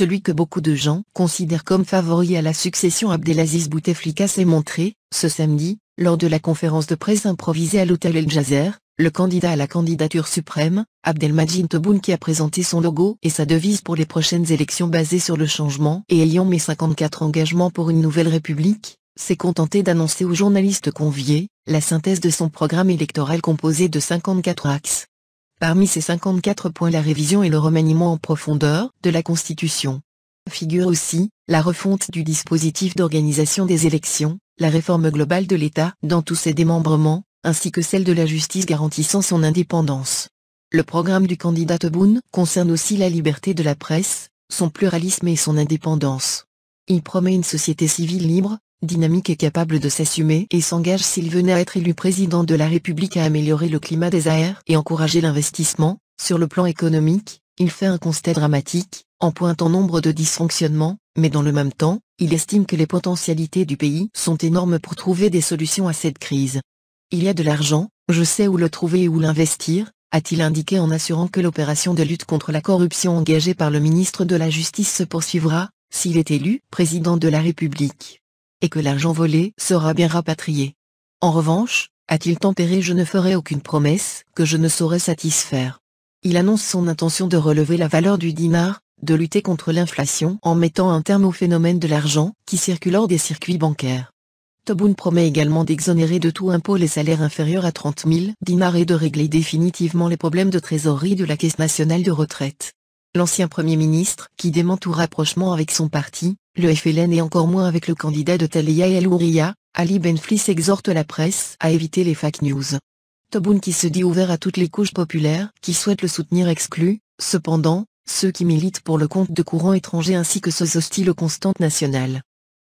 celui que beaucoup de gens considèrent comme favori à la succession Abdelaziz Bouteflika s'est montré, ce samedi, lors de la conférence de presse improvisée à l'hôtel El Jazer, le candidat à la candidature suprême, Abdelmadjid Tebboune qui a présenté son logo et sa devise pour les prochaines élections basées sur le changement et ayant mis 54 engagements pour une nouvelle république, s'est contenté d'annoncer aux journalistes conviés, la synthèse de son programme électoral composé de 54 axes. Parmi ces 54 points la révision et le remaniement en profondeur de la Constitution. Figure aussi, la refonte du dispositif d'organisation des élections, la réforme globale de l'État dans tous ses démembrements, ainsi que celle de la justice garantissant son indépendance. Le programme du candidat Tebboune concerne aussi la liberté de la presse, son pluralisme et son indépendance. Il promet une société civile libre, dynamique et capable de s'assumer et s'engage s'il venait à être élu président de la République à améliorer le climat des aers et encourager l'investissement. Sur le plan économique, il fait un constat dramatique, en pointant nombre de dysfonctionnements, mais dans le même temps, il estime que les potentialités du pays sont énormes pour trouver des solutions à cette crise. Il y a de l'argent, je sais où le trouver et où l'investir, a-t-il indiqué en assurant que l'opération de lutte contre la corruption engagée par le ministre de la Justice se poursuivra, s'il est élu président de la République et que l'argent volé sera bien rapatrié. En revanche, a-t-il tempéré je ne ferai aucune promesse que je ne saurais satisfaire. Il annonce son intention de relever la valeur du dinar, de lutter contre l'inflation en mettant un terme au phénomène de l'argent qui circule hors des circuits bancaires. Tobun promet également d'exonérer de tout impôt les salaires inférieurs à 30 000 dinars et de régler définitivement les problèmes de trésorerie de la Caisse nationale de retraite. L'ancien Premier ministre, qui dément tout rapprochement avec son parti, le FLN et encore moins avec le candidat de Talia El Ouria, Ali Benflis exhorte la presse à éviter les fake news. Toboun qui se dit ouvert à toutes les couches populaires qui souhaitent le soutenir exclut, cependant, ceux qui militent pour le compte de courants étrangers ainsi que ceux hostiles aux constantes nationales.